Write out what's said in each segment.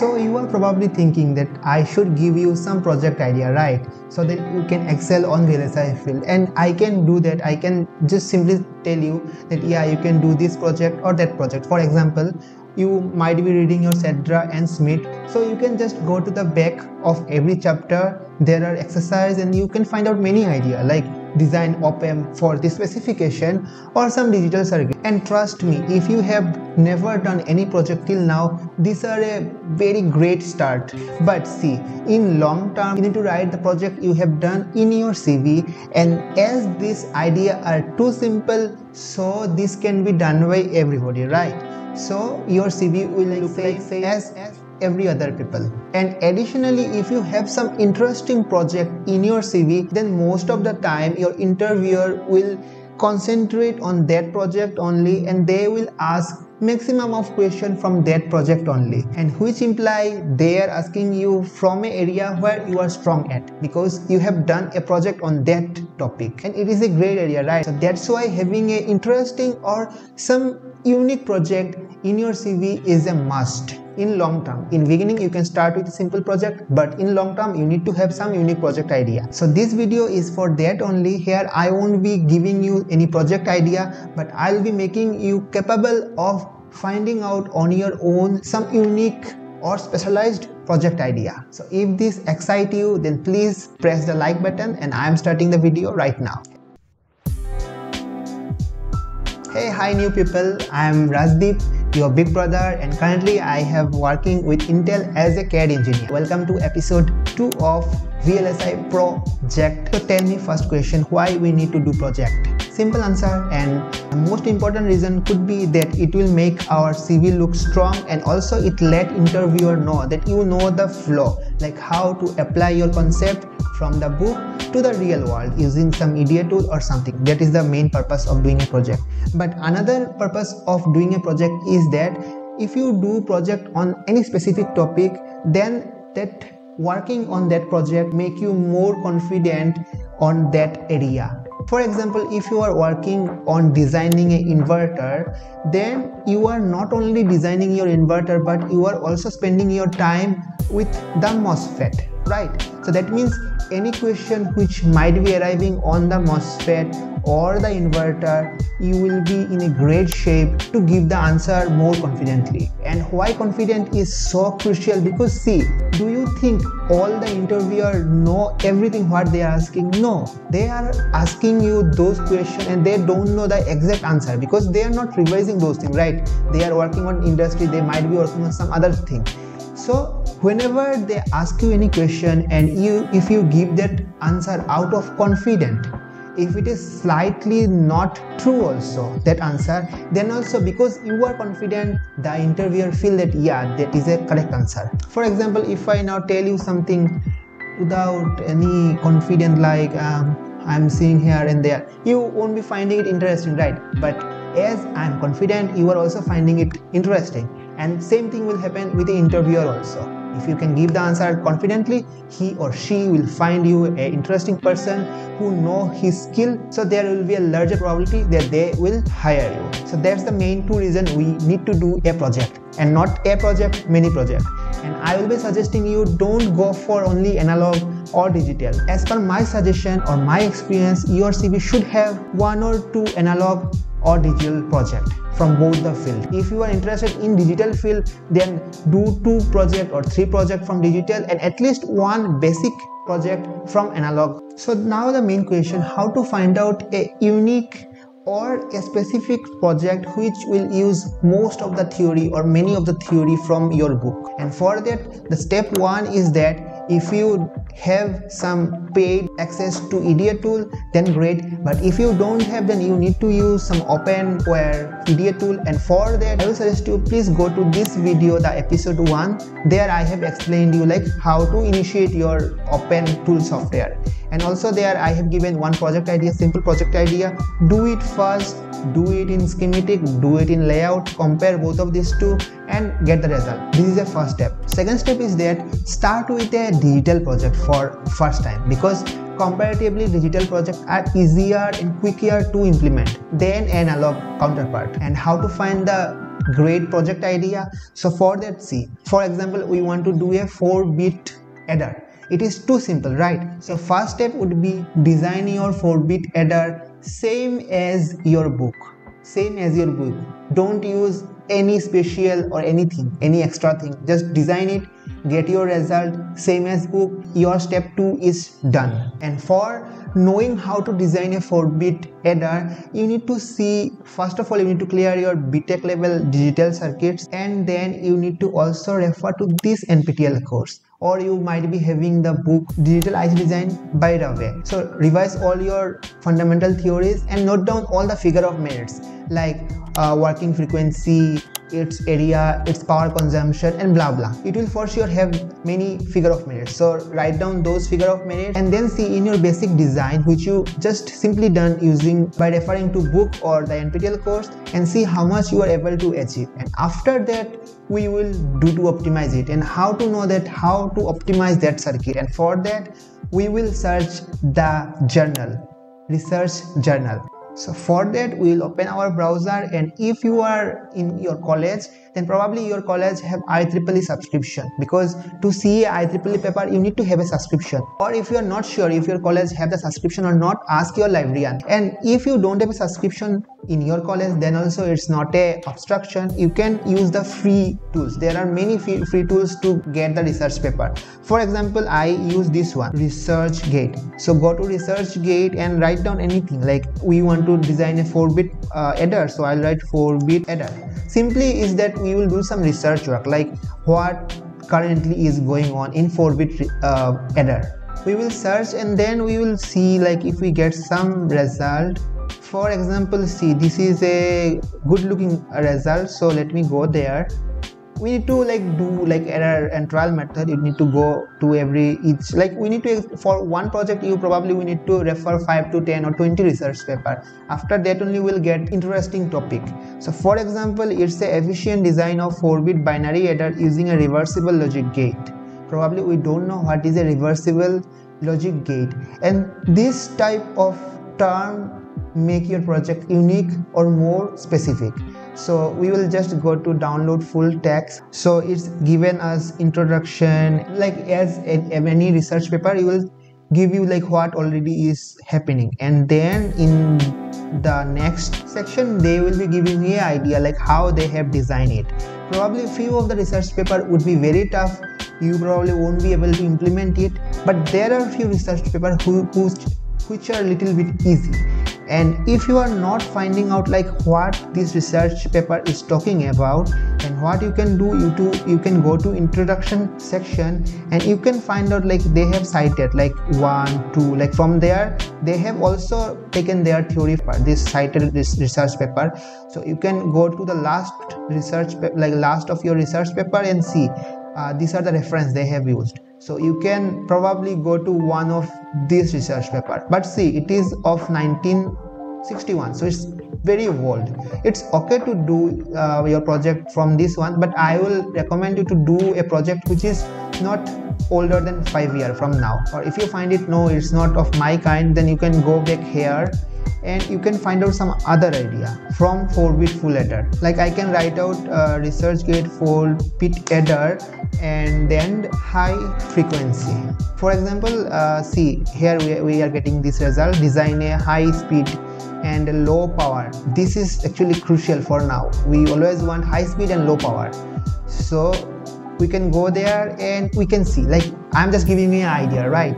So you are probably thinking that I should give you some project idea, right? So that you can excel on VLSI field. And I can do that. I can just simply tell you that yeah, you can do this project or that project. For example, you might be reading your Sedra and Smith. So you can just go to the back of every chapter. There are exercises and you can find out many idea like design op-amp for the specification or some digital circuit and trust me if you have never done any project till now. These are a very great start. But see in long term you need to write the project you have done in your cv and as this idea are too simple so this can be done by everybody right? So your cv will look like say as, as every other people. And additionally if you have some interesting project in your cv then most of the time your interviewer will concentrate on that project only and they will ask maximum of question from that project only and which imply they are asking you from an area where you are strong at because you have done a project on that topic. And it is a great area right? So that's why having a interesting or some unique project in your cv is a must in long term. In beginning you can start with a simple project but in long term you need to have some unique project idea. So this video is for that only. Here i won't be giving you any project idea but i'll be making you capable of finding out on your own some unique or specialized project idea. So if this excites you then please press the like button and i am starting the video right now. Hey hi new people. I am Rajdeep your big brother and currently I have working with Intel as a CAD engineer. Welcome to episode 2 of VLSI project. So tell me first question why we need to do project. Simple answer and the most important reason could be that it will make our CV look strong and also it let interviewer know that you know the flow like how to apply your concept from the book to the real world using some EDA tool or something. That is the main purpose of doing a project. But another purpose of doing a project is that if you do project on any specific topic, then that working on that project make you more confident on that area for example if you are working on designing an inverter then you are not only designing your inverter but you are also spending your time with the MOSFET right? So that means any question which might be arriving on the MOSFET or the inverter you will be in a great shape to give the answer more confidently. And why confident is so crucial? Because see do you think all the interviewer know everything what they are asking? No. They are asking you those questions and they don't know the exact answer because they are not revising those things right? They are working on industry. They might be working on some other thing. So whenever they ask you any question and you if you give that answer out of confident if it is slightly not true also that answer then also because you are confident the interviewer feel that yeah that is a correct answer. For example if i now tell you something without any confident like um, i'm seeing here and there you won't be finding it interesting right? But as i'm confident you are also finding it interesting. And same thing will happen with the interviewer also if you can give the answer confidently he or she will find you a interesting person who know his skill. So there will be a larger probability that they will hire you. So that's the main two reason we need to do a project and not a project many project. And i will be suggesting you don't go for only analog or digital. As per my suggestion or my experience your cv should have one or two analog or digital project from both the field if you are interested in digital field then do two project or three project from digital and at least one basic project from analog. So now the main question how to find out a unique or a specific project which will use most of the theory or many of the theory from your book. And for that the step one is that if you have some paid access to EDA tool then great. But if you don't have then you need to use some openware EDA tool. And for that I will suggest you please go to this video the episode 1 there I have explained you like how to initiate your open tool software. And also there I have given one project idea simple project idea. Do it first. Do it in schematic. Do it in layout. Compare both of these two and get the result. This is the first step. Second step is that start with a digital project for first time because comparatively digital projects are easier and quicker to implement than analog counterpart. And how to find the great project idea? So for that see for example we want to do a 4 bit adder. It is too simple right? So first step would be design your 4 bit adder same as your book same as your book don't use any special or anything any extra thing. Just design it get your result same as book your step 2 is done and for knowing how to design a 4-bit adder you need to see first of all you need to clear your btech level digital circuits and then you need to also refer to this nptel course or you might be having the book digital IC design by Rabaey. So revise all your fundamental theories and note down all the figure of merits like uh, working frequency, its area, its power consumption and blah blah. It will for sure have many figure of merits. So write down those figure of merits and then see in your basic design which you just simply done using by referring to book or the NPTEL course and see how much you are able to achieve. And after that we will do to optimize it and how to know that how to optimize that circuit and for that we will search the journal research journal so for that we will open our browser and if you are in your college then probably your college have IEEE subscription. Because to see a IEEE paper you need to have a subscription. Or if you are not sure if your college have the subscription or not ask your librarian. And if you don't have a subscription in your college then also it's not a obstruction. You can use the free tools. There are many free, tools to get the research paper. For example i use this one researchgate. So go to researchgate and write down anything. Like we want to design a 4-bit uh, adder so i'll write 4-bit adder. Simply is that we will do some research work like what currently is going on in 4-bit uh, adder we will search and then we will see like if we get some result. For example see this is a good looking result so let me go there we need to like do like error and trial method you need to go to every each like we need to for one project you probably we need to refer 5 to 10 or 20 research paper. After that only we'll get interesting topic. So for example it's a efficient design of 4-bit binary adder using a reversible logic gate. Probably we don't know what is a reversible logic gate. And this type of term make your project unique or more specific so we will just go to download full text. So it's given us introduction. Like as any research paper you will give you like what already is happening. And then in the next section they will be giving an idea like how they have designed it. Probably few of the research paper would be very tough. You probably won't be able to implement it. But there are few research paper who, who which are little bit easy and if you are not finding out like what this research paper is talking about and what you can do you to you can go to introduction section and you can find out like they have cited like one two like from there they have also taken their theory for this cited this research paper. So you can go to the last research like last of your research paper and see uh, these are the reference they have used so you can probably go to one of these research paper. But see it is of 1961 so it's very old. It's okay to do uh, your project from this one but i will recommend you to do a project which is not older than five year from now. Or if you find it no it's not of my kind then you can go back here and you can find out some other idea from 4-bit full adder. Like I can write out uh, ResearchGate 4-bit adder and then high frequency. For example uh, see here we, we are getting this result. Design a high speed and low power. This is actually crucial for now. We always want high speed and low power. So we can go there and we can see. Like i'm just giving you an idea right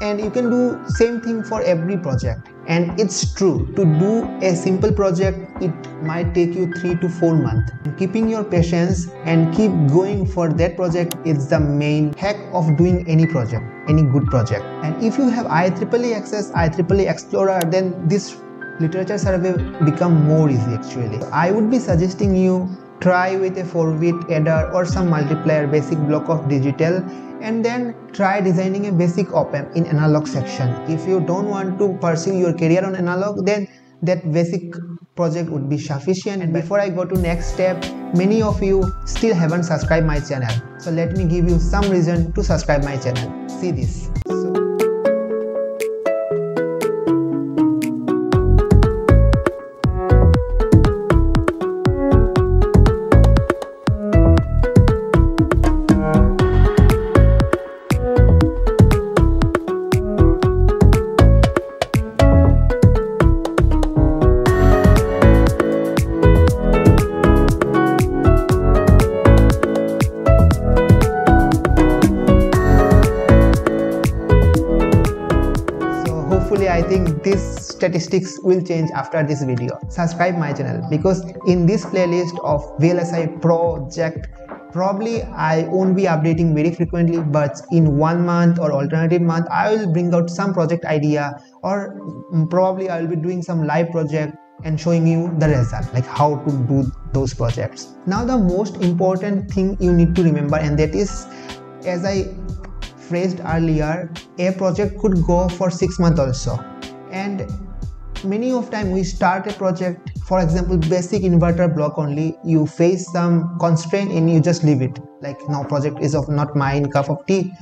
and you can do same thing for every project. And it's true to do a simple project it might take you 3 to 4 months. Keeping your patience and keep going for that project is the main hack of doing any project any good project. And if you have IEEE access IEEE Xplore then this literature survey become more easy actually. I would be suggesting you try with a 4-bit adder or some multiplier basic block of digital and then try designing a basic op-amp in analog section. If you don't want to pursue your career on analog then that basic project would be sufficient. And before i go to next step many of you still haven't subscribed my channel. So let me give you some reason to subscribe my channel. See this. So statistics will change after this video. Subscribe my channel because in this playlist of VLSI project probably I won't be updating very frequently but in one month or alternative month I will bring out some project idea or mm, probably I will be doing some live project and showing you the result like how to do those projects. Now the most important thing you need to remember and that is as I phrased earlier a project could go for six months also. And many of time we start a project for example basic inverter block only you face some constraint and you just leave it. Like no project is of not mine cup of tea.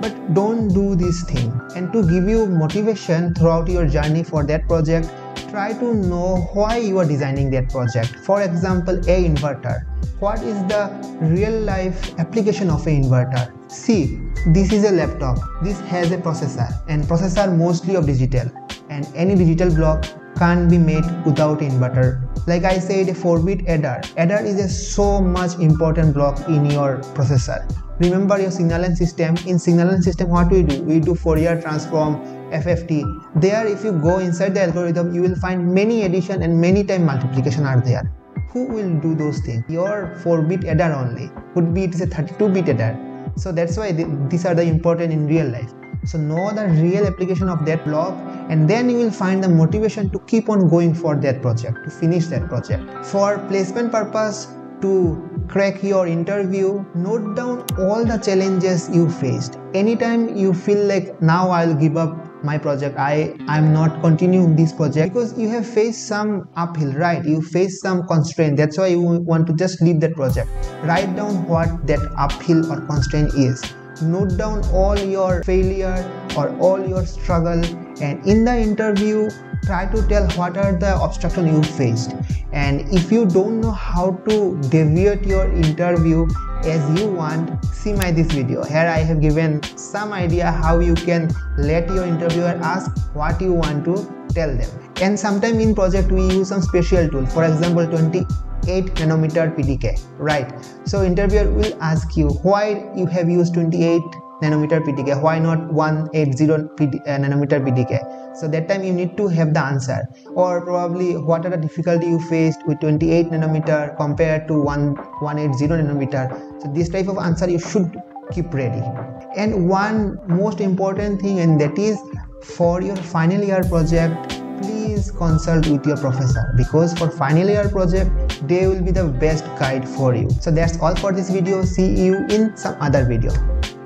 But don't do this thing. And to give you motivation throughout your journey for that project try to know why you are designing that project. For example a inverter. What is the real life application of a inverter? See this is a laptop. This has a processor. And processor mostly of digital and any digital block can't be made without inverter like i said a 4-bit adder. Adder is a so much important block in your processor. Remember your signaling system. In signaling system what we do? We do fourier transform fft there if you go inside the algorithm you will find many addition and many time multiplication are there. Who will do those things? Your 4-bit adder only. Could be it is a 32-bit adder. So that's why these are the important in real life so know the real application of that block and then you will find the motivation to keep on going for that project to finish that project. For placement purpose to crack your interview note down all the challenges you faced. Anytime you feel like now i'll give up my project. I i'm not continuing this project because you have faced some uphill right? You face some constraint. That's why you want to just leave that project. Write down what that uphill or constraint is note down all your failure or all your struggle and in the interview try to tell what are the obstruction you faced. And if you don't know how to deviate your interview as you want see my this video. Here i have given some idea how you can let your interviewer ask what you want to tell them. And sometime in project we use some special tool. For example 28 nanometer pdk right. So interviewer will ask you why you have used 28 nanometer PDK why not 180 PD, uh, nanometer PDK so that time you need to have the answer. Or probably what are the difficulty you faced with 28 nanometer compared to 1 180 nanometer? So this type of answer you should keep ready. And one most important thing and that is for your final year project please consult with your professor. Because for final year project they will be the best guide for you. So that's all for this video. See you in some other video